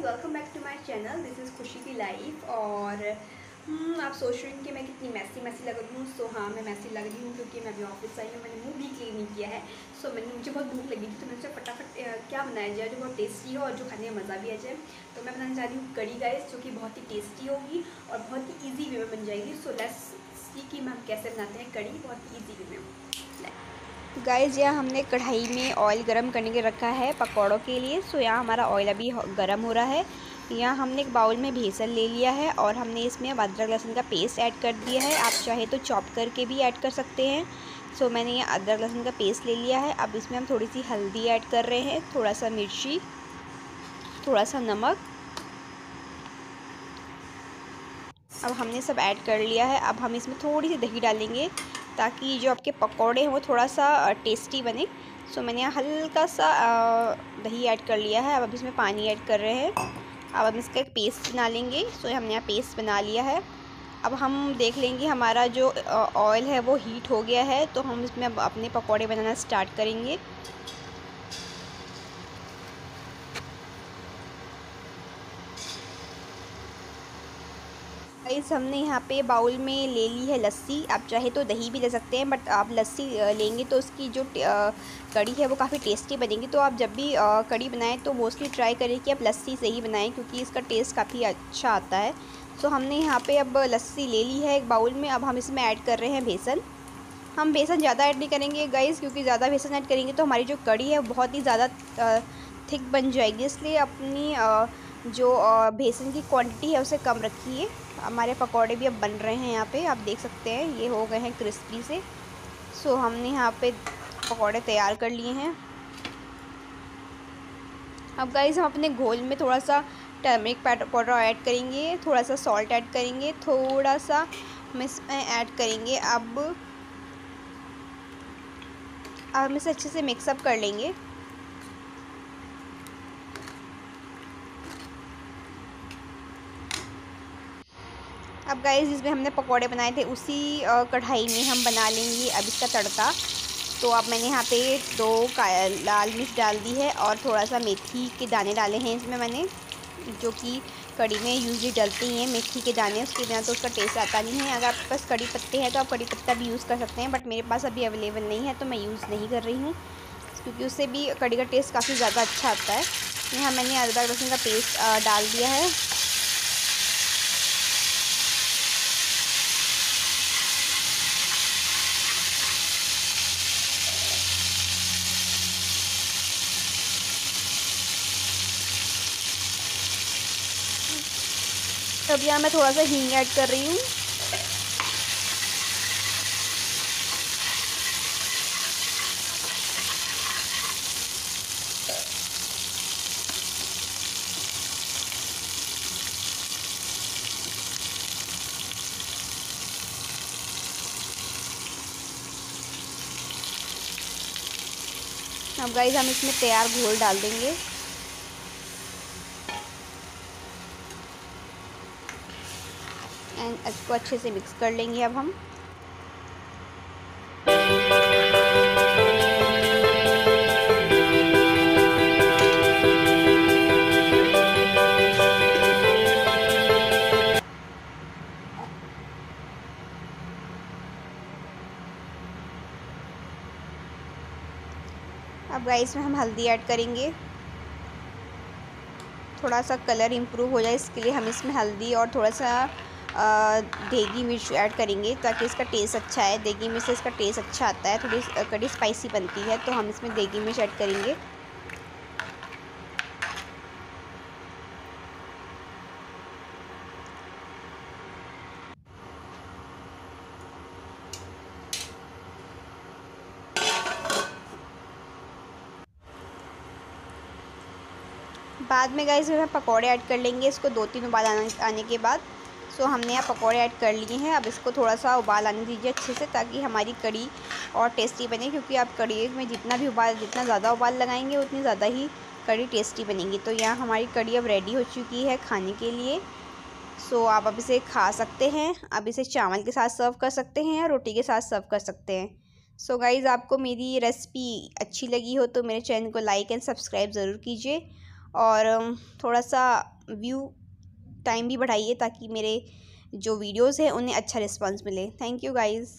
Guys welcome back to my channel this is Khushi की life और हम्म, आप सोच रहे हैं कि मैं कितनी मैसी मैसी लग रही हूँ। सो हाँ मैं मैसी लग रही हूँ क्योंकि मैं अभी ऑफ़िस आई हूँ। मैंने मुँह भी क्लीन नहीं किया है। सो मैंने मुझे बहुत भूख लगी थी तो मैंने फटाफट क्या बनाया जाए जो बहुत टेस्टी हो और जो खाने में मज़ा भी आ जाए। तो मैं बनाने जा रही हूँ कड़ी गाइस जो कि बहुत ही टेस्टी होगी और बहुत ही ईजी वे में बन जाएगी। सो लेट्स सी कि हम कैसे बनाते हैं कड़ी बहुत ही ईजी वे में। गाइस यहाँ हमने कढ़ाई में ऑयल गरम करने के रखा है पकौड़ों के लिए। सो यहाँ हमारा ऑयल अभी गरम हो रहा है। यहाँ हमने एक बाउल में बेसन ले लिया है और हमने इसमें अदरक लहसुन का पेस्ट ऐड कर दिया है। आप चाहे तो चॉप करके भी ऐड कर सकते हैं। सो मैंने यहाँ अदरक लहसुन का पेस्ट ले लिया है। अब इसमें हम थोड़ी सी हल्दी ऐड कर रहे हैं थोड़ा सा मिर्ची थोड़ा सा नमक। अब हमने सब ऐड कर लिया है। अब हम इसमें थोड़ी सी दही डालेंगे। ताकि जो आपके पकौड़े हैं वो थोड़ा सा टेस्टी बने। सो मैंने यहाँ हल्का सा दही ऐड कर लिया है। अब अब इसमें पानी ऐड कर रहे हैं। अब हम इसका एक पेस्ट बना लेंगे। सो हमने यहाँ पेस्ट बना लिया है। अब हम देख लेंगे हमारा जो ऑयल है वो हीट हो गया है। तो हम इसमें अब अपने पकौड़े बनाना स्टार्ट करेंगे। गाइस, हमने यहाँ पे बाउल में ले ली है लस्सी। आप चाहे तो दही भी ले सकते हैं, बट आप लस्सी लेंगे तो उसकी जो कड़ी है वो काफ़ी टेस्टी बनेगी। तो आप जब भी कड़ी बनाएँ तो मोस्टली ट्राई करें कि आप लस्सी से ही बनाएँ, क्योंकि इसका टेस्ट काफ़ी अच्छा आता है। सो हमने यहाँ पे अब लस्सी ले ली है एक बाउल में। अब हम इसमें ऐड कर रहे हैं बेसन। हम बेसन ज़्यादा ऐड नहीं करेंगे गाइस, क्योंकि ज़्यादा बेसन ऐड करेंगे तो हमारी जो कड़ी है बहुत ही ज़्यादा थिक बन जाएगी। इसलिए अपनी जो बेसन की क्वांटिटी है, उसे कम रखिए हमारे पकौड़े भी अब बन रहे हैं यहाँ पे, आप देख सकते हैं। ये हो गए हैं क्रिस्पी से। सो हमने यहाँ पे पकौड़े तैयार कर लिए हैं। अब गाइस हम अपने घोल में थोड़ा सा टर्मरिक पाउडर ऐड करेंगे थोड़ा सा सॉल्ट ऐड करेंगे थोड़ा सा इसमें ऐड करेंगे। अब अब हम इसे अच्छे से मिक्सअप कर लेंगे। अब गाइस जिसमें हमने पकौड़े बनाए थे, उसी कढ़ाई में हम बना लेंगे अब इसका तड़का। तो अब मैंने यहाँ पे दो लाल मिर्च डाल दी है और थोड़ा सा मेथी के दाने डाले हैं इसमें मैंने, जो कि कड़ी में यूजली डलते ही हैं, मेथी के दाने। उसके बिना तो उसका टेस्ट आता नहीं है। अगर आपके पास कड़ी पत्ते हैं तो आप कड़ी पत्ता भी यूज़ कर सकते हैं बट मेरे पास अभी अवेलेबल नहीं है तो मैं यूज़ नहीं कर रही हूँ, क्योंकि उससे भी कड़ी का टेस्ट काफ़ी ज़्यादा अच्छा आता है। यहाँ मैंने अदरक लहसुन का पेस्ट डाल दिया है। तो अब यहाँ मैं थोड़ा सा हींग ऐड कर रही हूँ। अब गाइस हम इसमें तैयार घोल डाल देंगे। एंड इसको अच्छे से मिक्स कर लेंगे अब हम। अब राइस में हम हल्दी ऐड करेंगे। थोड़ा सा कलर इम्प्रूव हो जाए, इसके लिए हम इसमें हल्दी और थोड़ा सा देगी मिर्च ऐड करेंगे ताकि इसका टेस्ट अच्छा है देगी मिर्च से इसका टेस्ट अच्छा आता है, थोड़ी कड़ी स्पाइसी बनती है तो हम इसमें देगी मिर्च ऐड करेंगे। बाद में गए इसमें पकौड़े ऐड कर लेंगे, इसको दो तीन उबाल आने के बाद। सो हमने यहाँ पकौड़े ऐड कर लिए हैं। अब इसको थोड़ा सा उबाल आने दीजिए अच्छे से ताकि हमारी कड़ी और टेस्टी बने, क्योंकि आप कड़ी में जितना भी उबाल, जितना ज़्यादा उबाल लगाएँगे, उतनी ज़्यादा ही कड़ी टेस्टी बनेगी। तो यहाँ हमारी कड़ी अब रेडी हो चुकी है खाने के लिए। सो आप अब इसे खा सकते हैं। अब इसे चावल के साथ सर्व कर सकते हैं या रोटी के साथ सर्व कर सकते हैं। सो so गाइज़ आपको मेरी रेसिपी अच्छी लगी हो तो मेरे चैनल को लाइक एंड सब्सक्राइब ज़रूर कीजिए। और थोड़ा सा व्यू टाइम भी बढ़ाइए ताकि मेरे जो वीडियोस हैं, उन्हें अच्छा रिस्पांस मिले। Thank you guys